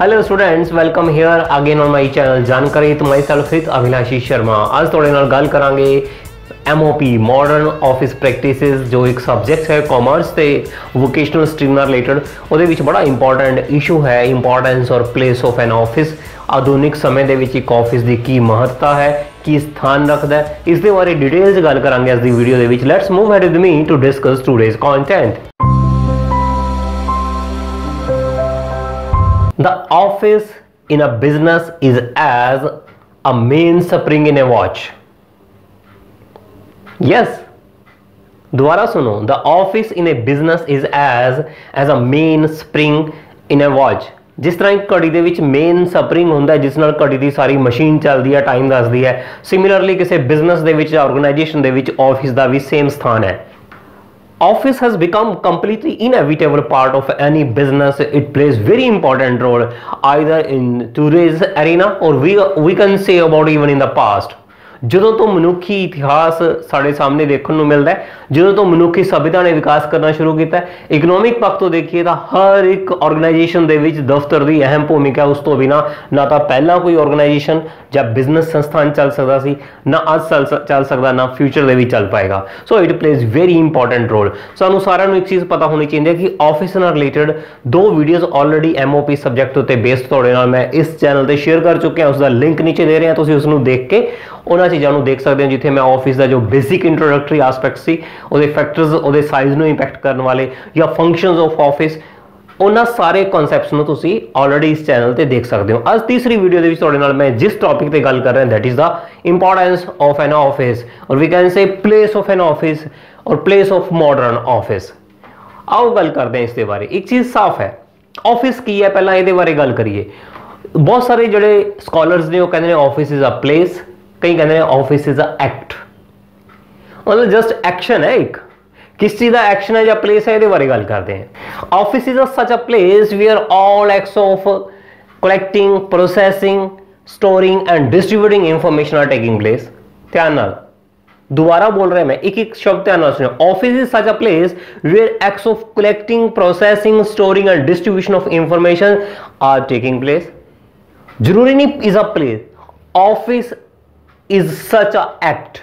Hello students welcome here again on my channel ਜਾਣਕਾਰੀ ਤੋਂ myself with Abhilashi Sharma ਅੱਜ ਤੁਹਾਡੇ ਨਾਲ ਗੱਲ ਕਰਾਂਗੇ MOP ਮਾਡਰਨ ਆਫਿਸ ਪ੍ਰੈਕਟਿਸਿਸ ਜੋ ਇੱਕ ਸਬਜੈਕਟ ਹੈ ਕਾਮਰਸ ਤੇ ਵੋਕੇਸ਼ਨਲ ਸਟਰੀਮ ਨਾਲ ਰਿਲੇਟਡ ਉਹਦੇ ਵਿੱਚ ਬੜਾ ਇੰਪੋਰਟੈਂਟ ਇਸ਼ੂ ਹੈ ਇੰਪੋਰਟੈਂਸ ਔਰ ਪਲੇਸ ਆਫ ਐਨ ਆਫਿਸ ਆਧੁਨਿਕ ਸਮੇਂ ਦੇ ਵਿੱਚ ਇੱਕ ਆਫਿਸ ਦੀ ਕੀ ਮਹੱਤਤਾ ਹੈ, ਕੀ ਸਥਾਨ ਰੱਖਦਾ ਇਸ ਦੇ ਬਾਰੇ ਡਿਟੇਲਸ ਗੱਲ ਕਰਾਂਗੇ ਅੱਜ ਦੀ ਵੀਡੀਓ ਦੇ ਵਿੱਚ। Let's move ahead with me to discuss today's content The office in a business is as a mainspring in a watch. Yes. दोबारा सुनो the office in a business is as as a main spring in a watch ਜਿਸ ਤਰ੍ਹਾਂ ਇੱਕ ਘੜੀ ਦੇ ਵਿੱਚ main spring ਹੁੰਦਾ ਜਿਸ ਨਾਲ ਘੜੀ ਦੀ ਸਾਰੀ ਮਸ਼ੀਨ ਚੱਲਦੀ ਹੈ ਟਾਈਮ ਦੱਸਦੀ ਹੈ ਸਿਮਿਲਰਲੀ ਕਿਸੇ ਬਿਜ਼ਨਸ ਦੇ ਵਿੱਚ ਆਰਗੇਨਾਈਜੇਸ਼ਨ ਦੇ ਵਿੱਚ ਆਫਿਸ ਦਾ ਵੀ ਸੇਮ ਸਥਾਨ ਹੈ office has become completely inevitable part of any business. It plays very important role either in today's arena or we we can say about even in the past ਜਦੋਂ ਤੋਂ ਮਨੁੱਖੀ ਇਤਿਹਾਸ ਸਾਡੇ ਸਾਹਮਣੇ ਦੇਖਣ ਨੂੰ ਮਿਲਦਾ ਹੈ, ਜਦੋਂ ਤੋਂ ਮਨੁੱਖੀ ਸਭਿਅਤਾ ਨੇ ਵਿਕਾਸ ਕਰਨਾ ਸ਼ੁਰੂ ਕੀਤਾ ਇਕਨੋਮਿਕ ਪੱਖ ਤੋਂ ਦੇਖੀਏ ਤਾਂ ਹਰ ਇੱਕ ਆਰਗੇਨਾਈਜੇਸ਼ਨ ਦੇ ਵਿੱਚ ਦਫ਼ਤਰ ਦੀ ਅਹਿਮ ਭੂਮਿਕਾ ਉਸ ਤੋਂ ਬਿਨਾ ਨਾ ਤਾਂ ਪਹਿਲਾਂ ਕੋਈ ਆਰਗੇਨਾਈਜੇਸ਼ਨ ਜਾਂ ਬਿਜ਼ਨਸ ਸੰਸਥਾਨ ਚੱਲ ਸਕਦਾ ਸੀ, ਨਾ ਅੱਜ ਚੱਲ ਚੱਲ ਸਕਦਾ, ਨਾ ਫਿਊਚਰ ਦੇ ਵਿੱਚ ਚੱਲ ਪਾਏਗਾ। So it plays very important role ਸਾਨੂੰ ਸਾਰਿਆਂ ਨੂੰ ਇੱਕ ਚੀਜ਼ ਪਤਾ ਹੋਣੀ ਚਾਹੀਦੀ ਹੈ ਕਿ ਆਫਿਸ ਨਾਲ ਰਿਲੇਟਡ ਦੋ ਵੀਡੀਓਜ਼ ਆਲਰੇਡੀ ਐਮਓਪੀ ਸਬਜੈਕਟ ਉੱਤੇ ਬੇਸਡ ਤੁਹਾਡੇ ਨਾਲ ਮੈਂ ਇਸ ਚੈਨਲ ਤੇ ਸ਼ੇਅਰ ਕਰ ਚੁੱਕਿਆ ਉਸ ਦਾ ਲਿੰਕ ਨੀਚੇ ਦੇ ਰਿਹਾ, ਤੁਸੀਂ ਉਸ ਨੂੰ ਦੇਖ ਕੇ ਉਹਨਾਂ ਚੀਜ਼ਾਂ ਨੂੰ ਦੇਖ ਸਕਦੇ ਹੋ, ਜਿੱਥੇ ਮੈਂ ਆਫਿਸ ਦਾ ਜੋ ਬੇਸਿਕ ਇੰਟਰੋਡਕਟਰੀ ਐਸਪੈਕਟ ਸੀ, ਉਹਦੇ ਫੈਕਟਰਸ ਉਹਦੇ ਸਾਈਜ਼ ਨੂੰ ਇੰਪੈਕਟ ਕਰਨ ਵਾਲੇ ਜਾਂ ਫੰਕਸ਼ਨਸ ਆਫ ਆਫਿਸ ਉਹਨਾਂ ਸਾਰੇ ਕਨਸੈਪਟਸ ਨੂੰ ਤੁਸੀਂ ਆਲਰੇਡੀ ਇਸ ਚੈਨਲ ਤੇ ਦੇਖ ਸਕਦੇ ਹੋ। ਅੱਜ ਤੀਸਰੀ ਵੀਡੀਓ ਦੇ ਵਿੱਚ ਤੁਹਾਡੇ ਨਾਲ ਮੈਂ ਜਿਸ ਟੌਪਿਕ ਤੇ ਗੱਲ ਕਰ ਰਿਹਾ that is the importance of an office or we can say place of an office or place of modern office ਆਓ ਗੱਲ ਕਰਦੇ ਹਾਂ ਇਸ ਦੇ ਬਾਰੇ। ਇੱਕ ਚੀਜ਼ ਸਾਫ਼ ਹੈ ਆਫਿਸ ਕੀ ਹੈ? ਪਹਿਲਾਂ ਇਹਦੇ ਬਾਰੇ ਗੱਲ ਕਰੀਏ। ਬਹੁਤ ਸਾਰੇ ਜਿਹੜੇ ਸਕਾਲਰਸ ਨੇ, ਉਹ ਕਹਿੰਦੇ ਨੇ ਆਫਿਸ ਇਜ਼ ਅ ਪਲੇਸ ਕਈ ਕਹਿੰਦੇ ਨੇ ਆਫਿਸ ਇਜ਼ ਅ ਐਕਟ ਮਤਲਬ ਜਸਟ ਐਕਸ਼ਨ ਹੈ ਇੱਕ ਕਿਸ ਚੀਜ਼ ਦਾ ਐਕਸ਼ਨ ਹੈ ਜਾਂ ਪਲੇਸ ਹੈ ਇਹਦੇ ਬਾਰੇ ਗੱਲ ਕਰਦੇ ਹਾਂ office is a such a place where all acts of collecting processing storing and distributing information are taking place ਧਿਆਨ ਨਾਲ ਦੁਬਾਰਾ ਬੋਲ ਰਿਹਾ ਮੈਂ ਇੱਕ ਇੱਕ ਸ਼ਬਦ ਧਿਆਨ ਨਾਲ ਸੁਣੋ office is such a place where acts of collecting processing storing and distribution of information are taking place ਜ਼ਰੂਰੀ ਨਹੀਂ is a place office is such a act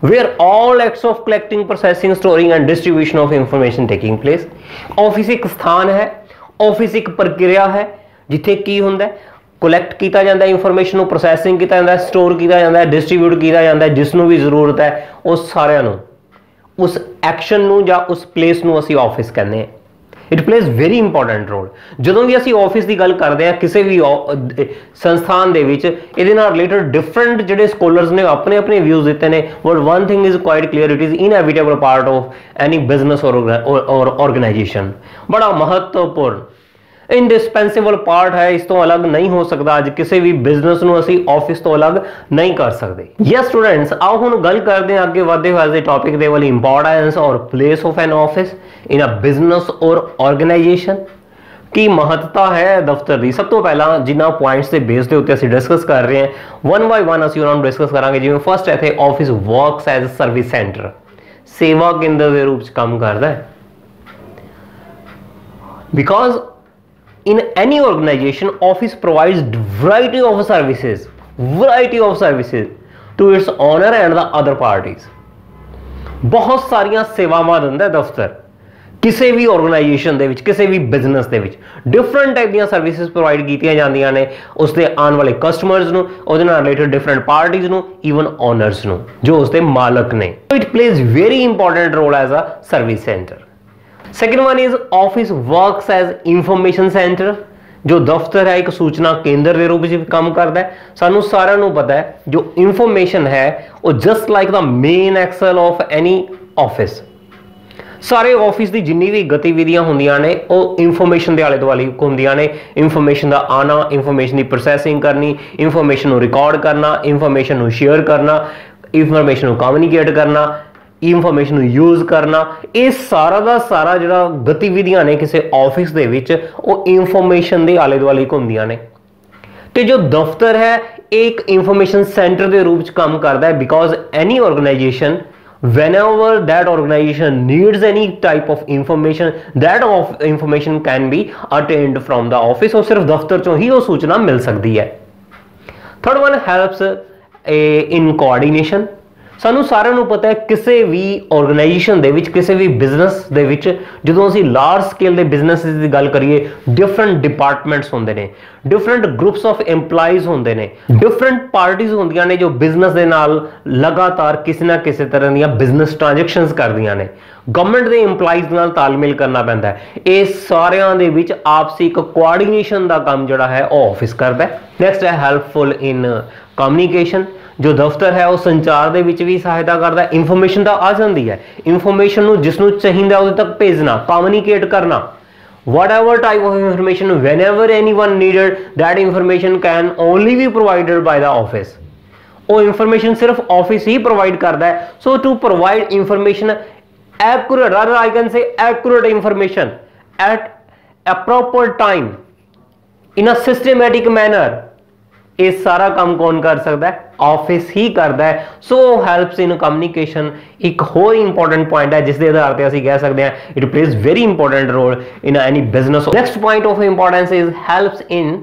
where all acts of collecting, processing, storing and distribution of information taking place. Office ਇੱਕ ਸਥਾਨ ਹੈ office ਇੱਕ ਪ੍ਰਕਿਰਿਆ ਹੈ ਜਿੱਥੇ ਕੀ ਹੁੰਦਾ ਹੈ ਕਲੈਕਟ ਕੀਤਾ ਜਾਂਦਾ ਹੈ ਇਨਫੋਰਮੇਸ਼ਨ ਨੂੰ ਪ੍ਰੋਸੈਸਿੰਗ ਕੀਤਾ ਜਾਂਦਾ ਹੈ ਸਟੋਰ ਕੀਤਾ ਜਾਂਦਾ ਹੈ ਡਿਸਟ੍ਰੀਬਿਊਟ ਕੀਤਾ ਜਾਂਦਾ ਹੈ ਜਿਸ ਨੂੰ ਵੀ ਜ਼ਰੂਰਤ ਹੈ ਉਸ ਸਾਰਿਆਂ ਨੂੰ ਉਸ ਐਕਸ਼ਨ ਨੂੰ ਜਾਂ ਉਸ ਪਲੇਸ ਨੂੰ ਅਸੀਂ ਆਫਿਸ ਕਹਿੰਦੇ ਹਾਂ it plays very important role ਜਦੋਂ ਵੀ ਅਸੀਂ ਆਫਿਸ ਦੀ ਗੱਲ ਕਰਦੇ ਹਾਂ, ਕਿਸੇ ਵੀ ਸੰਸਥਾਨ ਦੇ ਵਿੱਚ, ਇਹਦੇ ਨਾਲ ਰਿਲੇਟਡ ਡਿਫਰੈਂਟ ਜਿਹੜੇ ਸਕੋਲਰਸ ਨੇ, ਆਪਣੇ ਆਪਣੇ ਵਿਊਜ਼ ਦਿੱਤੇ ਨੇ but one thing is quite clear it is inevitable part of any business or organisation ਬੜਾ ਮਹੱਤਵਪੂਰਨ ਇੰਡਿਸਪੈਂਸੇਬਲ ਪਾਰਟ ਹੈ, ਇਸ ਤੋਂ ਅਲੱਗ ਨਹੀਂ ਹੋ ਸਕਦਾ। ਅੱਜ ਕਿਸੇ ਵੀ ਬਿਜ਼ਨਸ ਨੂੰ ਅਸੀਂ ਆਫਿਸ ਤੋਂ ਅਲੱਗ ਨਹੀਂ ਕਰ ਸਕਦੇ। ਯੈਸ ਸਟੂਡੈਂਟਸ ਆਓ ਹੁਣ ਗੱਲ ਕਰਦੇ ਹਾਂ ਅੱਗੇ ਵਧਦੇ ਹੋਏ ਦੇ ਟੌਪਿਕ ਦੇ ਵਾਲੀ importance or place of an office in a business or organisation ਕੀ ਮਹੱਤਤਾ ਹੈ ਦਫ਼ਤਰ ਦੀ? ਸਭ ਤੋਂ ਪਹਿਲਾਂ ਜਿਨ੍ਹਾਂ ਪੁਆਇੰਟਸ ਦੇ ਬੇਸ ਦੇ ਉੱਤੇ ਅਸੀਂ ਡਿਸਕਸ ਕਰ ਰਹੇ ਹਾਂ। ਵਨ ਬਾਈ ਵਨ ਅਸੀਂ ਉਹਨਾਂ ਨੂੰ ਡਿਸਕਸ ਕਰਾਂਗੇ। ਜਿਵੇਂ ਫਰਸਟ ਹੈ ਇੱਥੇ office works as a service centre ਸੇਵਾ ਕੇਂਦਰ ਦੇ ਰੂਪ ਚ ਕੰਮ ਕਰਦਾ ਹੈ। Because in any organization, office provides variety of services, variety of services to its owner and the other parties. ਬਹੁਤ ਸਾਰੀਆਂ ਸੇਵਾਵਾਂ ਦਿੰਦਾ ਦਫ਼ਤਰ ਕਿਸੇ ਵੀ ਆਰਗੇਨਾਈਜੇਸ਼ਨ ਦੇ ਵਿੱਚ ਕਿਸੇ ਵੀ ਬਿਜ਼ਨਸ ਦੇ ਵਿੱਚ ਡਿਫਰੈਂਟ ਟਾਈਪ ਦੀਆਂ ਸਰਵਿਸਿਜ਼ ਪ੍ਰੋਵਾਈਡ ਕੀਤੀਆਂ ਜਾਂਦੀਆਂ ਨੇ ਉਸ ਦੇ ਆਉਣ ਵਾਲੇ ਕਸਟਮਰਸ ਨੂੰ ਉਹਦੇ ਨਾਲ ਰਿਲੇਟਡ ਡਿਫਰੈਂਟ ਪਾਰਟੀਆਂ ਨੂੰ ਈਵਨ ਓਨਰਸ ਨੂੰ ਜੋ ਉਸ ਦੇ ਮਾਲਕ ਨੇ it plays very important role as a service centre second one is office works as information centre ਜੋ ਦਫ਼ਤਰ ਹੈ, ਇੱਕ ਸੂਚਨਾ ਕੇਂਦਰ ਦੇ ਰੂਪ ਵਿੱਚ ਕੰਮ ਕਰਦਾ ਹੈ। ਸਾਨੂੰ ਸਾਰਿਆਂ ਨੂੰ ਪਤਾ ਹੈ, ਜੋ ਇਨਫੋਰਮੇਸ਼ਨ ਹੈ, ਉਹ just like the main axle of any office ਸਾਰੇ ਆਫਿਸ ਦੀ ਜਿੰਨੀ ਵੀ ਗਤੀਵਿਧੀਆਂ ਹੁੰਦੀਆਂ ਨੇ, ਉਹ ਇਨਫੋਰਮੇਸ਼ਨ ਦੇ ਆਲੇ ਦੁਆਲੇ ਹੁੰਦੀਆਂ ਨੇ। ਇਨਫੋਰਮੇਸ਼ਨ ਦਾ ਆਣਾ ਇਨਫੋਰਮੇਸ਼ਨ ਦੀ ਪ੍ਰੋਸੈਸਿੰਗ ਕਰਨੀ ਇਨਫੋਰਮੇਸ਼ਨ ਨੂੰ ਰਿਕਾਰਡ ਕਰਨਾ ਇਨਫੋਰਮੇਸ਼ਨ ਨੂੰ ਸ਼ੇਅਰ ਕਰਨਾ ਇਨਫੋਰਮੇਸ਼ਨ ਨੂੰ ਕਮਿਊਨੀਕੇਟ ਕਰਨਾ। ਇਨਫੋਰਮੇਸ਼ਨ ਨੂੰ ਯੂਜ਼ ਕਰਨਾ, ਇਹ ਸਾਰਾ ਦਾ ਸਾਰਾ ਜਿਹੜਾ ਗਤੀਵਿਧੀਆਂ ਨੇ ਕਿਸੇ ਆਫਿਸ ਦੇ ਵਿੱਚ, ਉਹ ਇਨਫੋਰਮੇਸ਼ਨ ਦੇ ਆਲੇ ਦੁਆਲੇ ਘੁੰਮਦੀਆਂ ਨੇ। ਤੇ ਜੋ ਦਫ਼ਤਰ ਹੈ, ਇਹ ਇੱਕ ਇਨਫੋਰਮੇਸ਼ਨ ਸੈਂਟਰ ਦੇ ਰੂਪ ਚ ਕੰਮ ਕਰਦਾ ਹੈ because any organisation whenever that organization needs any type of information, that of information can be attained from the office, ਉਹ ਸਿਰਫ ਦਫ਼ਤਰ ਚੋਂ ਹੀ ਉਹ ਸੂਚਨਾ ਮਿਲ ਸਕਦੀ ਹੈ। Third one helps in coordination ਸਾਨੂੰ ਸਾਰਿਆਂ ਨੂੰ ਪਤਾ ਹੈ ਕਿਸੇ ਵੀ ਆਰਗੇਨਾਈਜੇਸ਼ਨ ਦੇ ਵਿੱਚ, ਕਿਸੇ ਵੀ ਬਿਜ਼ਨਸ ਦੇ ਵਿੱਚ, ਜਦੋਂ ਅਸੀਂ ਲਾਰਜ ਸਕੇਲ ਦੇ ਬਿਜ਼ਨੈਸਸ ਦੀ ਗੱਲ ਕਰੀਏ ਡਿਫਰੈਂਟ ਡਿਪਾਰਟਮੈਂਟਸ ਹੁੰਦੇ ਨੇ ਡਿਫਰੈਂਟ ਗਰੁੱਪਸ ਆਫ EMPLOYEES ਹੁੰਦੇ ਨੇ ਡਿਫਰੈਂਟ ਪਾਰਟੀਆਂ ਹੁੰਦੀਆਂ ਨੇ ਜੋ ਬਿਜ਼ਨਸ ਦੇ ਨਾਲ ਲਗਾਤਾਰ ਕਿਸੇ ਨਾ ਕਿਸੇ ਤਰ੍ਹਾਂ ਦੀਆਂ ਬਿਜ਼ਨਸ ਟ੍ਰਾਂਜੈਕਸ਼ਨਸ ਕਰਦੀਆਂ ਨੇ। ਗਵਰਨਮੈਂਟ ਦੇ EMPLOYEES ਨਾਲ ਤਾਲਮੇਲ ਕਰਨਾ ਪੈਂਦਾ ਹੈ। ਇਹ ਸਾਰਿਆਂ ਦੇ ਵਿੱਚ ਆਪਸੀ ਇੱਕ ਕੋਆਰਡੀਨੇਸ਼ਨ ਦਾ ਕੰਮ ਜਿਹੜਾ ਹੈ, ਉਹ ਆਫਿਸ ਕਰਦਾ ਹੈ। ਨੈਕਸਟ ਹੈ ਹੈਲਪਫੁਲ ਇਨ ਕਮਿਊਨੀਕੇਸ਼ਨ ਜੋ ਦਫ਼ਤਰ ਹੈ ਉਹ ਸੰਚਾਰ ਦੇ ਵਿੱਚ ਵੀ ਸਹਾਇਤਾ ਕਰਦਾ ਇਨਫੋਰਮੇਸ਼ਨ ਤਾਂ ਆ ਜਾਂਦੀ ਹੈ ਇਨਫੋਰਮੇਸ਼ਨ ਨੂੰ ਜਿਸ ਨੂੰ ਚਾਹੀਦਾ ਉਹਦੇ ਤੱਕ ਭੇਜਣਾ ਕਮਿਊਨੀਕੇਟ ਕਰਨਾ whatever type of information whenever anyone needed that information can only be provided by the office ਉਹ ਇਨਫੋਰਮੇਸ਼ਨ ਸਿਰਫ ਆਫਿਸ ਹੀ ਪ੍ਰੋਵਾਈਡ ਕਰਦਾ ਹੈ so to provide information accurate rather I can say accurate information at appropriate time in a systematic manner ਇਹ ਸਾਰਾ ਕੰਮ ਕੌਣ ਕਰ ਸਕਦਾ ਹੈ? ਆਫਿਸ ਹੀ ਕਰਦਾ ਹੈ। ਸੋ ਹੈਲਪਸ ਇਨ ਕਮਿਊਨੀਕੇਸ਼ਨ ਇੱਕ ਹੋਰ ਇੰਪੋਰਟੈਂਟ ਪੁਆਇੰਟ ਹੈ ਜਿਸ ਦੇ ਆਧਾਰ ਤੇ ਅਸੀਂ ਕਹਿ ਸਕਦੇ ਹਾਂ it plays very important role in any business next point of importance is helps in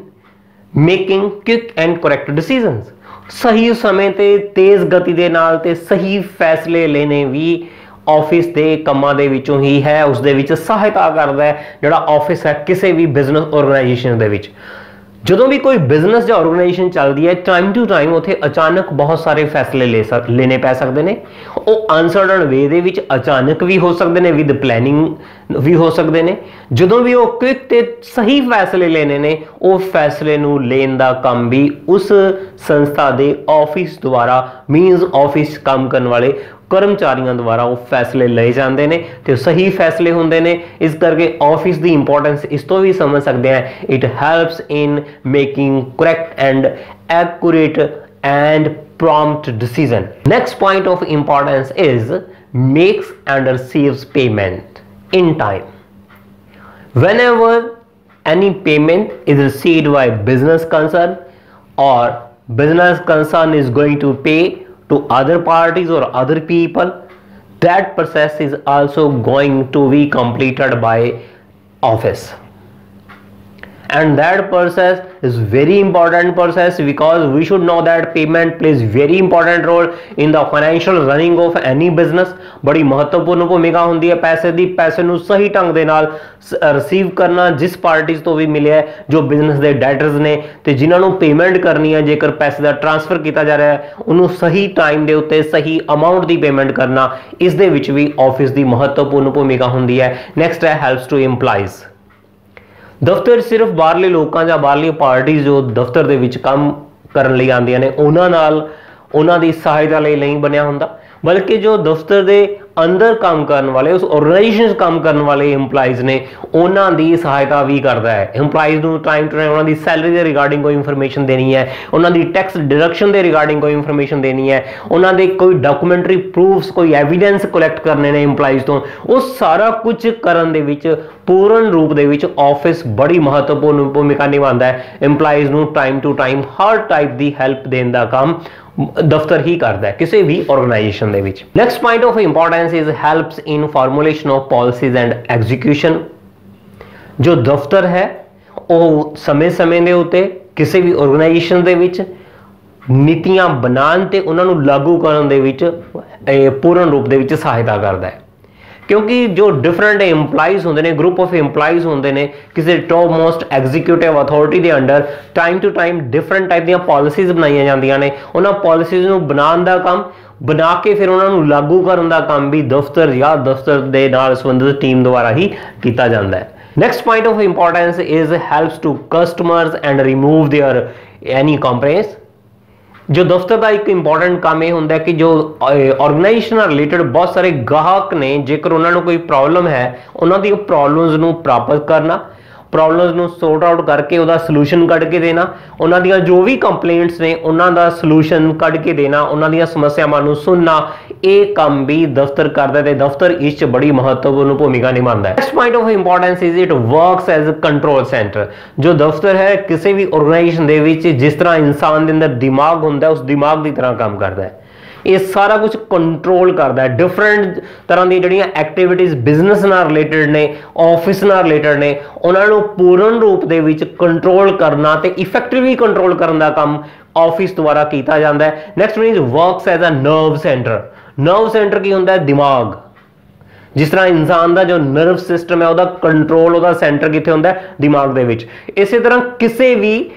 making quick and correct decisions ਸਹੀ ਸਮੇਂ ਤੇ ਤੇਜ਼ ਗਤੀ ਦੇ ਨਾਲ ਤੇ ਸਹੀ ਫੈਸਲੇ ਲੈਣੇ ਵੀ ਆਫਿਸ ਦੇ ਕੰਮਾਂ ਦੇ ਵਿੱਚੋਂ ਹੀ ਹੈ ਉਸ ਦੇ ਵਿੱਚ ਸਹਾਇਤਾ ਕਰਦਾ ਹੈ, ਜਿਹੜਾ ਆਫਿਸ ਹੈ ਕਿਸੇ ਵੀ ਬਿਜ਼ਨਸ ਆਰਗੇਨਾਈਜੇਸ਼ਨ ਦੇ ਵਿੱਚ। ਜਦੋਂ ਵੀ ਕੋਈ ਬਿਜ਼ਨਸ ਜਾਂ ਆਰਗੇਨਾਈਜੇਸ਼ਨ ਚੱਲਦੀ ਹੈ ਟਾਈਮ ਟੂ ਟਾਈਮ ਉਥੇ ਅਚਾਨਕ ਬਹੁਤ ਸਾਰੇ ਫੈਸਲੇ ਲੈ ਸਕ, ਲੈਣੇ ਪੈ ਸਕਦੇ ਨੇ। ਉਹ ਅਨਸਰਟਨ ਵੇ ਦੇ ਵਿੱਚ ਅਚਾਨਕ ਵੀ ਹੋ ਸਕਦੇ ਨੇ ਵਿਦ ਪਲੈਨਿੰਗ ਵੀ ਹੋ ਸਕਦੇ ਨੇ। ਜਦੋਂ ਵੀ ਉਹ ਕੁਇਕ ਤੇ ਸਹੀ ਫੈਸਲੇ ਲੈਣੇ ਨੇ, ਉਹ ਫੈਸਲੇ ਨੂੰ ਲੈਣ ਦਾ ਕੰਮ ਵੀ ਉਸ ਸੰਸਥਾ ਦੇ ਆਫਿਸ ਦੁਆਰਾ ਮੀਨਸ ਆਫਿਸ ਕੰਮ ਕਰਨ ਵਾਲੇ ਕਰਮਚਾਰੀਆਂ ਦੁਆਰਾ ਉਹ ਫੈਸਲੇ ਲਏ ਜਾਂਦੇ ਨੇ ਤੇ ਸਹੀ ਫੈਸਲੇ ਹੁੰਦੇ ਨੇ ਇਸ ਕਰਕੇ ਆਫਿਸ ਦੀ ਇੰਪੋਰਟੈਂਸ ਇਸ ਤੋਂ ਵੀ ਸਮਝ ਸਕਦੇ ਆ it helps in making correct and accurate and prompt decision next point of importance is makes and receives payment in time whenever any payment is received by business concern or business concern is going to pay to other parties or other people that process is also going to be completed by office. And that process is very important process because we should know that payment plays very important role in the financial running of any business. ਬੜੀ ਮਹੱਤਵਪੂਰਨ ਭੂਮਿਕਾ ਹੁੰਦੀ ਹੈ ਪੈਸੇ ਦੀ ਪੈਸੇ ਨੂੰ ਸਹੀ ਢੰਗ ਦੇ ਨਾਲ ਰਿਸੀਵ ਕਰਨਾ ਜਿਸ ਪਾਰਟੀਆਂ ਤੋਂ ਵੀ ਮਿਲਿਆ ਜੋ ਬਿਜ਼ਨਸ ਦੇ ਡੈਟਰਸ ਨੇ ਤੇ ਜਿਨ੍ਹਾਂ ਨੂੰ ਪੇਮੈਂਟ ਕਰਨੀ ਹੈ ਜੇਕਰ ਪੈਸੇ ਦਾ ਟ੍ਰਾਂਸਫਰ ਕੀਤਾ ਜਾ ਰਿਹਾ ਹੈ ਉਹਨੂੰ ਸਹੀ ਟਾਈਮ ਦੇ ਉੱਤੇ ਸਹੀ ਅਮਾਉਂਟ ਦੀ ਪੇਮੈਂਟ ਕਰਨਾ ਇਸ ਦੇ ਵਿੱਚ ਵੀ ਆਫਿਸ ਦੀ ਮਹੱਤਵਪੂਰਨ ਭੂਮਿਕਾ ਹੁੰਦੀ ਹੈ ਨੈਕਸਟ ਹੈ ਹੈਲਪਸ ਟੂ EMPLOYEES. ਦਫ਼ਤਰ ਸਿਰਫ ਬਾਹਰਲੇ ਲੋਕਾਂ ਜਾਂ ਬਾਹਰਲੀ ਪਾਰਟੀ ਜੋ ਦਫ਼ਤਰ ਦੇ ਵਿੱਚ ਕੰਮ ਕਰਨ ਲਈ ਆਉਂਦੀਆਂ ਨੇ, ਉਹਨਾਂ ਨਾਲ ਉਹਨਾਂ ਦੀ ਸਹਾਇਤਾ ਲਈ ਨਹੀਂ ਬਣਿਆ ਹੁੰਦਾ। ਬਲਕਿ ਜੋ ਦਫ਼ਤਰ ਦੇ ਅੰਦਰ ਕੰਮ ਕਰਨ ਵਾਲੇ, ਉਸ ਆਰਗੇਨਾਈਜੇਸ਼ਨ ਕੰਮ ਕਰਨ ਵਾਲੇ EMPLOYEES ਨੇ, ਉਹਨਾਂ ਦੀ ਸਹਾਇਤਾ ਵੀ ਕਰਦਾ ਹੈ। EMPLOYEES ਨੂੰ ਟਾਈਮ ਟੂ ਟਾਈਮ ਉਹਨਾਂ ਦੀ ਸੈਲਰੀ ਦੇ ਰਿਗਾਰਡਿੰਗ ਕੋਈ ਇਨਫੋਰਮੇਸ਼ਨ ਦੇਣੀ ਹੈ, ਉਹਨਾਂ ਦੀ ਟੈਕਸ ਡਿਡਕਸ਼ਨ ਦੇ ਰਿਗਾਰਡਿੰਗ ਕੋਈ ਇਨਫੋਰਮੇਸ਼ਨ ਦੇਣੀ ਹੈ, ਉਹਨਾਂ ਦੇ ਕੋਈ ਡਾਕੂਮੈਂਟਰੀ ਪ੍ਰੂਫਸ ਕੋਈ ਐਵੀਡੈਂਸ ਕਲੈਕਟ ਕਰਨੇ ਨੇ EMPLOYEES ਤੋਂ, ਉਹ ਸਾਰਾ ਕੁਝ ਕਰਨ ਦੇ ਵਿੱਚ, ਪੂਰਨ ਰੂਪ ਦੇ ਵਿੱਚ ਆਫਿਸ ਬੜੀ ਮਹੱਤਵਪੂਰਨ ਭੂਮਿਕਾ ਨਿਭਾਉਂਦਾ ਹੈ। EMPLOYEES ਨੂੰ ਟਾਈਮ ਟੂ ਟਾਈਮ ਹਰ ਟਾਈਪ ਦੀ ਹੈਲਪ ਦੇਣ ਦਾ ਕੰਮ ਦਫ਼ਤਰ ਹੀ ਕਰਦਾ ਹੈ, ਕਿਸੇ ਵੀ ਆਰਗੇਨਾਈਜੇਸ਼ਨ ਦੇ ਵਿੱਚ। Next point of importance is helps in formulation of policies and execution ਜੋ ਦਫ਼ਤਰ ਹੈ, ਉਹ ਸਮੇਂ-ਸਮੇਂ ਦੇ ਉੱਤੇ, ਕਿਸੇ ਵੀ ਆਰਗੇਨਾਈਜੇਸ਼ਨ ਦੇ ਵਿੱਚ, ਨੀਤੀਆਂ ਬਣਾਉਣ ਤੇ ਉਹਨਾਂ ਨੂੰ ਲਾਗੂ ਕਰਨ ਦੇ ਵਿੱਚ ਪੂਰਨ ਰੂਪ ਦੇ ਵਿੱਚ ਸਹਾਇਤਾ ਕਰਦਾ ਹੈ। ਕਿਉਂਕਿ ਜੋ ਡਿਫਰੈਂਟ EMPLOYEES ਹੁੰਦੇ ਨੇ ਗਰੁੱਪ ਆਫ EMPLOYEES ਹੁੰਦੇ ਨੇ, ਕਿਸੇ ਟੌਪ ਮੋਸਟ ਐਗਜ਼ੀਕਿਊਟਿਵ ਅਥਾਰਟੀ ਦੇ under time to time different type ਦੀਆਂ ਪਾਲਿਸੀਜ਼ ਬਣਾਈਆਂ ਜਾਂਦੀਆਂ ਨੇ। ਉਹਨਾਂ ਪਾਲਿਸੀਜ਼ ਨੂੰ ਬਣਾਉਣ ਦਾ ਕੰਮ, ਬਣਾ ਕੇ ਫਿਰ ਉਹਨਾਂ ਨੂੰ ਲਾਗੂ ਕਰਨ ਦਾ ਕੰਮ ਵੀ ਦਫ਼ਤਰ ਜਾਂ ਦਫ਼ਤਰ ਦੇ ਨਾਲ ਸੰਬੰਧਿਤ ਟੀਮ ਦੁਆਰਾ ਹੀ ਕੀਤਾ ਜਾਂਦਾ ਹੈ। Next point of importance is helps to customers and remove their any complaints. ਜੋ ਦਫ਼ਤਰ ਦਾ ਇੱਕ ਇੰਪੋਰਟੈਂਟ ਕੰਮ ਇਹ ਹੁੰਦਾ ਕਿ ਜੋ ਆਰਗੇਨਾਈਜੇਸ਼ਨ ਨਾਲ ਰਿਲੇਟਡ ਬਹੁਤ ਸਾਰੇ ਗਾਹਕ ਨੇ, ਜੇਕਰ ਉਹਨਾਂ ਨੂੰ ਕੋਈ ਪ੍ਰੋਬਲਮ ਹੈ, ਉਹਨਾਂ ਦੀ ਪ੍ਰੋਬਲਮਸ ਨੂੰ ਪ੍ਰਾਪਤ ਕਰਨਾ ਪ੍ਰੋਬਲਮਸ ਨੂੰ ਸੋਰਟ ਆਊਟ ਕਰਕੇ ਉਹਦਾ ਸੋਲੂਸ਼ਨ ਕੱਢ ਕੇ ਦੇਣਾ, ਉਹਨਾਂ ਦੀਆਂ ਜੋ ਵੀ ਕੰਪਲੇਂਟਸ ਨੇ, ਉਹਨਾਂ ਦਾ ਸੋਲੂਸ਼ਨ ਕੱਢ ਕੇ ਦੇਣਾ, ਉਹਨਾਂ ਦੀਆਂ ਸਮੱਸਿਆਵਾਂ ਨੂੰ ਸੁਣਨਾ ਇਹ ਕੰਮ ਵੀ ਦਫ਼ਤਰ ਕਰਦਾ ਤੇ ਦਫ਼ਤਰ ਇਸ 'ਚ ਬੜੀ ਮਹੱਤਵਪੂਰਨ ਭੂਮਿਕਾ ਨਿਭਾਉਂਦਾ ਹੈ। Next point of importance is it works as a control centre ਜੋ ਦਫ਼ਤਰ ਹੈ, ਕਿਸੇ ਵੀ ਆਰਗੇਨਾਈਜੇਸ਼ਨ ਦੇ ਵਿੱਚ ਜਿਸ ਤਰ੍ਹਾਂ ਇਨਸਾਨ ਦੇ ਅੰਦਰ ਦਿਮਾਗ ਹੁੰਦਾ, ਉਸ ਦਿਮਾਗ ਦੀ ਤਰ੍ਹਾਂ ਕੰਮ ਕਰਦਾ ਹੈ। ਇਹ ਸਾਰਾ ਕੁਝ ਕੰਟਰੋਲ ਕਰਦਾ ਹੈ। ਡਿਫਰੈਂਟ ਤਰ੍ਹਾਂ ਦੀ ਜਿਹੜੀਆਂ ਐਕਟੀਵਿਟੀਜ਼ ਬਿਜ਼ਨਸ ਨਾਲ ਰਿਲੇਟਡ ਨੇ ਆਫਿਸ ਨਾਲ ਰਿਲੇਟਡ ਨੇ, ਉਹਨਾਂ ਨੂੰ ਪੂਰਨ ਰੂਪ ਦੇ ਵਿੱਚ ਕੰਟਰੋਲ ਕਰਨਾ ਤੇ ਇਫੈਕਟਿਵਲੀ ਕੰਟਰੋਲ ਕਰਨ ਦਾ ਕੰਮ ਆਫਿਸ ਦੁਆਰਾ ਕੀਤਾ ਜਾਂਦਾ ਹੈ। Next is works as a nerve centre nerve centre ਕੀ ਹੁੰਦਾ ਹੈ? ਦਿਮਾਗ। ਜਿਸ ਤਰ੍ਹਾਂ ਇਨਸਾਨ ਦਾ ਜੋ ਨਰਵ ਸਿਸਟਮ ਹੈ, ਉਹਦਾ ਕੰਟਰੋਲ ਉਹਦਾ ਸੈਂਟਰ ਕਿੱਥੇ ਹੁੰਦਾ ਹੈ? ਦਿਮਾਗ ਦੇ ਵਿੱਚ। ਇਸੇ ਤਰ੍ਹਾਂ ਕਿਸੇ ਵੀ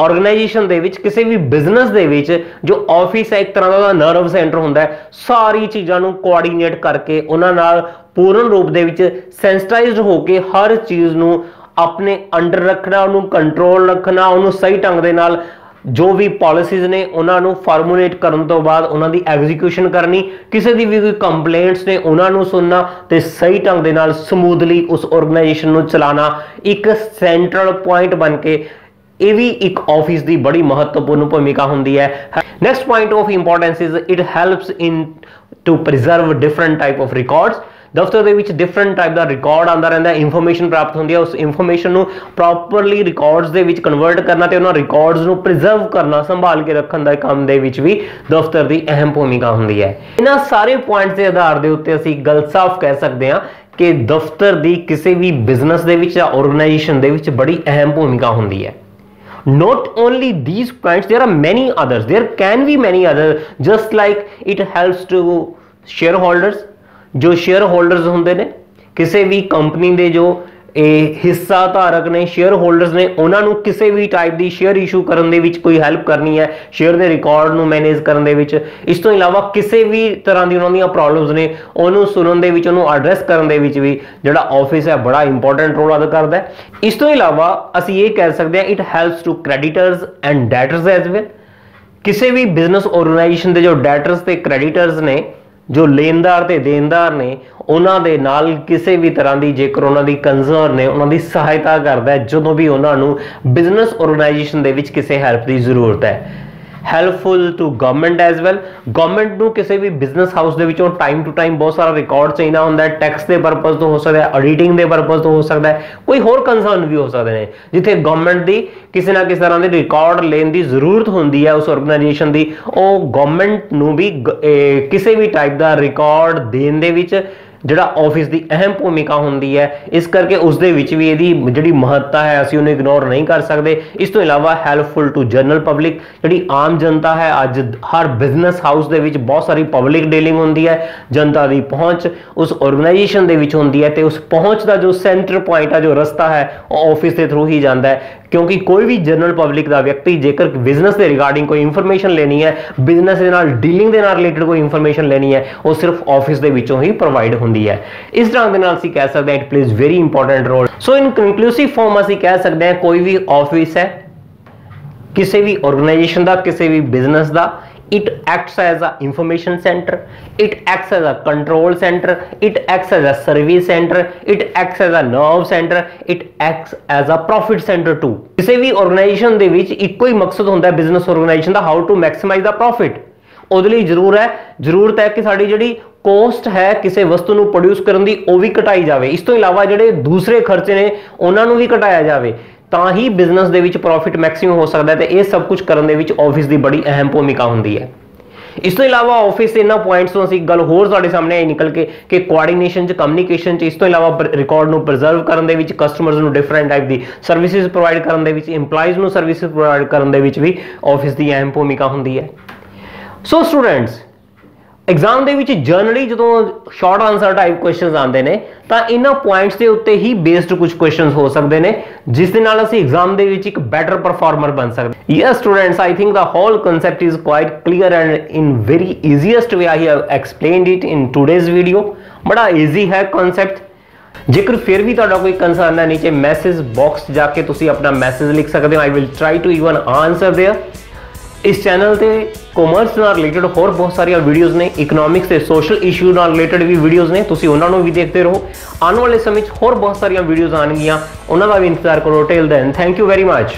ਆਰਗੇਨਾਈਜੇਸ਼ਨ ਦੇ ਵਿੱਚ, ਕਿਸੇ ਵੀ ਬਿਜ਼ਨਸ ਦੇ ਵਿੱਚ ਜੋ ਆਫਿਸ ਹੈ, ਇੱਕ ਤਰ੍ਹਾਂ ਦਾ ਉਹਦਾ ਨਰਵ ਸੈਂਟਰ ਹੁੰਦਾ ਹੈ, ਸਾਰੀ ਚੀਜ਼ਾਂ ਨੂੰ ਕੋਆਰਡੀਨੇਟ ਕਰਕੇ ਉਹਨਾਂ ਨਾਲ ਪੂਰਨ ਰੂਪ ਦੇ ਵਿੱਚ ਸੈਂਸਿਟਾਈਜ਼ਡ ਹੋ ਕੇ ਹਰ ਚੀਜ਼ ਨੂੰ ਆਪਣੇ ਅੰਡਰ ਰੱਖਣਾ, ਉਹਨੂੰ ਕੰਟਰੋਲ ਰੱਖਣਾ, ਉਹਨੂੰ ਸਹੀ ਢੰਗ ਦੇ ਨਾਲ ਜੋ ਵੀ ਪਾਲਿਸੀਜ਼ ਨੇ, ਉਹਨਾਂ ਨੂੰ ਫਾਰਮੂਲੇਟ ਕਰਨ ਤੋਂ ਬਾਅਦ ਉਹਨਾਂ ਦੀ ਐਗਜ਼ੀਕਿਊਸ਼ਨ ਕਰਨੀ, ਕਿਸੇ ਦੀ ਵੀ ਕੋਈ ਕੰਪਲੇਂਟਸ ਨੇ, ਉਹਨਾਂ ਨੂੰ ਸੁਣਨਾ ਤੇ ਸਹੀ ਢੰਗ ਦੇ ਨਾਲ ਸਮੂਥਲੀ ਉਸ ਆਰਗੇਨਾਈਜੇਸ਼ਨ ਨੂੰ ਚਲਾਉਣਾ, ਇੱਕ ਸੈਂਟਰਲ ਪੁਆਇੰਟ ਬਣ ਕੇ ਇਹ ਵੀ ਇੱਕ ਆਫਿਸ ਦੀ ਬੜੀ ਮਹੱਤਵਪੂਰਨ ਭੂਮਿਕਾ ਹੁੰਦੀ ਹੈ। Next point of importance is it helps in to preserve different type of records ਦਫ਼ਤਰ ਦੇ ਵਿੱਚ ਡਿਫਰੈਂਟ ਟਾਈਪ ਦਾ ਰਿਕਾਰਡ ਆਉਂਦਾ ਰਹਿੰਦਾ ਇਨਫੋਰਮੇਸ਼ਨ ਪ੍ਰਾਪਤ ਹੁੰਦੀ ਹੈ। ਉਸ ਇਨਫੋਰਮੇਸ਼ਨ ਨੂੰ ਪ੍ਰੋਪਰਲੀ ਰਿਕਾਰਡਸ ਦੇ ਵਿੱਚ ਕਨਵਰਟ ਕਰਨਾ ਤੇ ਉਹਨਾਂ ਰਿਕਾਰਡਸ ਨੂੰ ਪ੍ਰੀਜ਼ਰਵ ਕਰਨਾ, ਸੰਭਾਲ ਕੇ ਰੱਖਣ ਦਾ ਕੰਮ ਦੇ ਵਿੱਚ ਵੀ ਦਫ਼ਤਰ ਦੀ ਅਹਿਮ ਭੂਮਿਕਾ ਹੁੰਦੀ ਹੈ। ਇਹਨਾਂ ਸਾਰੇ ਪੁਆਇੰਟਸ ਦੇ ਆਧਾਰ ਦੇ ਉੱਤੇ ਅਸੀਂ ਗੱਲ ਸਾਫ਼ ਕਹਿ ਸਕਦੇ ਹਾਂ ਕਿ ਦਫ਼ਤਰ ਦੀ ਕਿਸੇ ਵੀ ਬਿਜ਼ਨਸ ਦੇ ਵਿੱਚ ਜਾਂ ਆਰਗੇਨਾਈਜੇਸ਼ਨ ਦੇ ਵਿੱਚ ਬੜੀ ਅਹਿਮ ਭੂਮਿਕਾ ਹੁੰਦੀ ਹੈ। Not only these points there are many others there can be many others just like it helps to shareholders ਜੋ ਸ਼ੇਅਰ ਹੋਲਡਰਸ ਹੁੰਦੇ ਨੇ ਕਿਸੇ ਵੀ ਕੰਪਨੀ ਦੇ ਜੋ ਇਹ ਹਿੱਸਾ ਧਾਰਕ ਨੇ ਸ਼ੇਅਰ ਹੋਲਡਰਸ ਨੇ, ਉਹਨਾਂ ਨੂੰ ਕਿਸੇ ਵੀ ਟਾਈਪ ਦੀ ਸ਼ੇਅਰ ਇਸ਼ੂ ਕਰਨ ਦੇ ਵਿੱਚ ਕੋਈ ਹੈਲਪ ਕਰਨੀ ਹੈ ਸ਼ੇਅਰ ਦੇ ਰਿਕਾਰਡ ਨੂੰ ਮੈਨੇਜ ਕਰਨ ਦੇ ਵਿੱਚ। ਇਸ ਤੋਂ ਇਲਾਵਾ ਕਿਸੇ ਵੀ ਤਰ੍ਹਾਂ ਦੀ ਉਹਨਾਂ ਦੀਆਂ ਪ੍ਰੋਬਲਮਸ ਨੇ, ਉਹਨੂੰ ਸੁਣਨ ਦੇ ਵਿੱਚ, ਉਹਨੂੰ ਐਡਰੈਸ ਕਰਨ ਦੇ ਵਿੱਚ ਵੀ ਜਿਹੜਾ ਆਫਿਸ ਹੈ, ਬੜਾ ਇੰਪੋਰਟੈਂਟ ਰੋਲ ਅਦਾ ਕਰਦਾ ਹੈ। ਇਸ ਤੋਂ ਇਲਾਵਾ ਅਸੀਂ ਇਹ ਕਹਿ ਸਕਦੇ ਹਾਂ it helps to creditors and debtors as well ਕਿਸੇ ਵੀ ਬਿਜ਼ਨਸ ਆਰਗੇਨਾਈਜੇਸ਼ਨ ਦੇ ਜੋ ਡੈਟਰਸ ਤੇ ਕ੍ਰੈਡੀਟਰਸ ਨੇ ਜੋ ਲੈਣਦਾਰ ਤੇ ਦੇਣਦਾਰ ਨੇ, ਉਹਨਾਂ ਦੇ ਨਾਲ ਕਿਸੇ ਵੀ ਤਰ੍ਹਾਂ ਦੀ ਜੇਕਰ ਉਹਨਾਂ ਦੀ ਕੰਸਰਨ ਨੇ, ਉਹਨਾਂ ਦੀ ਸਹਾਇਤਾ ਕਰਦਾ ਹੈ, ਜਦੋਂ ਵੀ ਉਹਨਾਂ ਨੂੰ ਬਿਜ਼ਨਸ ਆਰਗੇਨਾਈਜੇਸ਼ਨ ਦੇ ਵਿੱਚ ਕਿਸੇ ਹੈਲਪ ਦੀ ਜ਼ਰੂਰਤ ਹੈ। Helpful to government as well government ਨੂੰ ਕਿਸੇ ਵੀ ਬਿਜ਼ਨਸ ਹਾਊਸ ਦੇ ਵਿੱਚੋਂ ਟਾਈਮ ਟੂ ਟਾਈਮ ਬਹੁਤ ਸਾਰਾ ਰਿਕਾਰਡ ਚਾਹੀਦਾ ਹੁੰਦਾ ਹੈ ਟੈਕਸ ਦੇ ਪਰਪਸ ਤੋਂ ਹੋ ਸਕਦਾ ਹੈ ਆਡੀਟਿੰਗ ਦੇ ਪਰਪਸ ਤੋਂ ਹੋ ਸਕਦਾ ਹੈ, ਕੋਈ ਹੋਰ ਕੰਸਰਨ ਵੀ ਹੋ ਸਕਦੇ ਨੇ, ਜਿੱਥੇ ਗਵਰਨਮੈਂਟ ਦੀ ਕਿਸੇ ਨਾ ਕਿਸੇ ਤਰ੍ਹਾਂ ਦੇ ਰਿਕਾਰਡ ਲੈਣ ਦੀ ਜ਼ਰੂਰਤ ਹੁੰਦੀ ਹੈ ਉਸ ਆਰਗੇਨਾਈਜੇਸ਼ਨ ਦੀ, ਉਹ ਗਵਰਨਮੈਂਟ ਨੂੰ ਵੀ ਕਿਸੇ ਵੀ ਟਾਈਪ ਦਾ ਰਿਕਾਰਡ ਦੇਣ ਦੇ ਵਿੱਚ ਜਿਹੜਾ ਆਫਿਸ ਦੀ ਅਹਿਮ ਭੂਮਿਕਾ ਹੁੰਦੀ ਹੈ, ਇਸ ਕਰਕੇ ਉਸ ਦੇ ਵਿੱਚ ਵੀ ਇਹਦੀ ਜਿਹੜੀ ਮਹੱਤਤਾ ਹੈ, ਅਸੀਂ ਉਹਨੂੰ ਇਗਨੋਰ ਨਹੀਂ ਕਰ ਸਕਦੇ। ਇਸ ਤੋਂ ਇਲਾਵਾ ਹੈਲਪਫੁਲ ਟੂ ਜਨਰਲ ਪਬਲਿਕ ਜਿਹੜੀ ਆਮ ਜਨਤਾ ਹੈ, ਅੱਜ ਹਰ ਬਿਜ਼ਨਸ ਹਾਊਸ ਦੇ ਵਿੱਚ ਬਹੁਤ ਸਾਰੀ ਪਬਲਿਕ ਡੀਲਿੰਗ ਹੁੰਦੀ ਹੈ, ਜਨਤਾ ਦੀ ਪਹੁੰਚ ਉਸ ਆਰਗੇਨਾਈਜੇਸ਼ਨ ਦੇ ਵਿੱਚ ਹੁੰਦੀ ਹੈ ਤੇ ਉਸ ਪਹੁੰਚ ਦਾ ਜੋ ਸੈਂਟਰ ਪੁਆਇੰਟ ਹੈ ਜੋ ਰਸਤਾ ਹੈ, ਉਹ ਆਫਿਸ ਦੇ ਥਰੂ ਹੀ ਜਾਂਦਾ ਹੈ। ਕਿਉਂਕਿ ਕੋਈ ਵੀ ਜਨਰਲ ਪਬਲਿਕ ਦਾ ਵਿਅਕਤੀ ਜੇਕਰ ਬਿਜ਼ਨਸ ਦੇ ਰਿਗਾਰਡਿੰਗ ਕੋਈ ਇਨਫੋਰਮੇਸ਼ਨ ਲੈਣੀ ਹੈ ਬਿਜ਼ਨਸ ਦੇ ਨਾਲ ਡੀਲਿੰਗ ਦੇ ਨਾਲ ਰਿਲੇਟਡ ਕੋਈ ਇਨਫੋਰਮੇਸ਼ਨ ਲੈਣੀ ਹੈ, ਉਹ ਸਿਰਫ ਆਫਿਸ ਦੇ ਵਿੱਚੋਂ ਹੀ ਪ੍ਰੋਵਾਈਡ ਹੁੰਦੀ ਹੈ। ਇਸ ਤਰ੍ਹਾਂ ਦੇ ਨਾਲ ਅਸੀਂ ਕਹਿ ਸਕਦੇ ਹਾਂ it plays very important role so in conclusive form ਅਸੀਂ ਕਹਿ ਸਕਦੇ ਹਾਂ, ਕੋਈ ਵੀ ਆਫਿਸ ਹੈ, ਕਿਸੇ ਵੀ ਆਰਗੇਨਾਈਜੇਸ਼ਨ ਦਾ, ਕਿਸੇ ਵੀ ਬਿਜ਼ਨਸ ਦਾ it acts as a information center. It acts as a control center. It acts as a service center. It acts as a nerve center. It acts as a profit center too. ਕਿਸੇ ਵੀ organisation ਦੇ ਵਿੱਚ ਇੱਕੋ ਹੀ ਮਕਸਦ ਹੁੰਦਾ ਹੈ business organisation the how to maximise the profit ਉਹਦੇ ਲਈ ਜ਼ਰੂਰ ਹੈ, ਜ਼ਰੂਰਤ ਹੈ ਕਿ ਸਾਡੀ ਜਿਹੜੀ ਕੋਸਟ ਹੈ ਕਿਸੇ ਵਸਤੂ ਨੂੰ ਪ੍ਰੋਡਿਊਸ ਕਰਨ ਦੀ, ਉਹ ਵੀ ਘਟਾਈ ਜਾਵੇ। ਇਸ ਤੋਂ ਇਲਾਵਾ ਜਿਹੜੇ ਦੂਸਰੇ ਖਰਚੇ ਨੇ, ਉਹਨਾਂ ਨੂੰ ਵੀ ਘਟਾਇਆ ਜਾਵੇ। ਤਾਂ ਹੀ ਬਿਜ਼ਨਸ ਦੇ ਵਿੱਚ ਪ੍ਰੋਫਿਟ ਮੈਕਸਿਮਮ ਹੋ ਸਕਦਾ ਹੈ ਤੇ ਇਹ ਸਭ ਕੁਝ ਕਰਨ ਦੇ ਵਿੱਚ ਆਫਿਸ ਦੀ ਬੜੀ ਅਹਿਮ ਭੂਮਿਕਾ ਹੁੰਦੀ ਹੈ। ਇਸ ਤੋਂ ਇਲਾਵਾ ਆਫਿਸ ਦੇ ਇਹਨਾਂ ਪੁਆਇੰਟਸ ਤੋਂ ਅਸੀਂ ਗੱਲ ਹੋਰ ਤੁਹਾਡੇ ਸਾਹਮਣੇ ਆਈ ਨਿਕਲ ਕੇ ਕਿ ਕੋਆਰਡੀਨੇਸ਼ਨ ਚ ਕਮਿਊਨੀਕੇਸ਼ਨ ਚ, ਇਸ ਤੋਂ ਇਲਾਵਾ ਰਿਕਾਰਡ ਨੂੰ ਪ੍ਰੀਜ਼ਰਵ ਕਰਨ ਦੇ ਵਿੱਚ ਕਸਟਮਰਸ ਨੂੰ ਡਿਫਰੈਂਟ ਟਾਈਪ ਦੀ ਸਰਵਿਸਿਜ਼ ਪ੍ਰੋਵਾਈਡ ਕਰਨ ਦੇ ਵਿੱਚ, EMPLOYEES ਨੂੰ ਸਰਵਿਸਿਜ਼ ਪ੍ਰੋਵਾਈਡ ਕਰਨ ਦੇ ਵਿੱਚ ਵੀ ਆਫਿਸ ਦੀ ਅਹਿਮ ਭੂਮਿਕਾ ਹੁੰਦੀ ਹੈ। ਸੋ ਸਟੂਡੈਂਟਸ ਐਗਜ਼ਾਮ ਦੇ ਵਿੱਚ ਜਨਰਲੀ ਜਦੋਂ ਸ਼ਾਰਟ ਆਨਸਰ ਟਾਈਪ ਕੁਐਸਚਨਸ ਆਉਂਦੇ ਨੇ ਤਾਂ ਇਹਨਾਂ ਪੁਆਇੰਟਸ ਦੇ ਉੱਤੇ ਹੀ ਬੇਸਡ ਕੁਝ ਕੁਐਸਚਨਸ ਹੋ ਸਕਦੇ ਨੇ ਜਿਸ ਦੇ ਨਾਲ ਅਸੀਂ ਐਗਜ਼ਾਮ ਦੇ ਵਿੱਚ ਇੱਕ ਬੈਟਰ ਪਰਫਾਰਮਰ ਬਣ ਸਕਦੇ yes students I think the whole concept is quite clear and in very easiest way I have explained it in today's video ਬੜਾ ਈਜ਼ੀ ਹੈ ਕਨਸੈਪਟ ਜੇਕਰ ਫਿਰ ਵੀ ਤੁਹਾਡਾ ਕੋਈ ਕੰਸਰਨ ਹੈ ਨੀਚੇ ਮੈਸੇਜ ਬਾਕਸ ਜਾ ਕੇ ਤੁਸੀਂ ਆਪਣਾ ਮੈਸੇਜ ਲਿਖ ਸਕਦੇ ਹੋ I will try to even answer there ਇਸ ਚੈਨਲ ਤੇ ਕਾਮਰਸ ਨਾਲ ਰਿਲੇਟਡ ਹੋਰ ਬਹੁਤ ਸਾਰੀਆਂ ਵੀਡੀਓਜ਼ ਨੇ ਇਕਨੋਮਿਕਸ ਤੇ ਸੋਸ਼ਲ ਇਸ਼ੂ ਨਾਲ ਰਿਲੇਟਡ ਵੀ ਵੀਡੀਓਜ਼ ਨੇ, ਤੁਸੀਂ ਉਹਨਾਂ ਨੂੰ ਵੀ ਦੇਖਦੇ ਰਹੋ। ਆਉਣ ਵਾਲੇ ਸਮੇਂ 'ਚ ਹੋਰ ਬਹੁਤ ਸਾਰੀਆਂ ਵੀਡੀਓਜ਼ ਆਣਗੀਆਂ ਉਹਨਾਂ ਦਾ ਵੀ ਇੰਤਜ਼ਾਰ ਕਰੋ। Till then thank you very much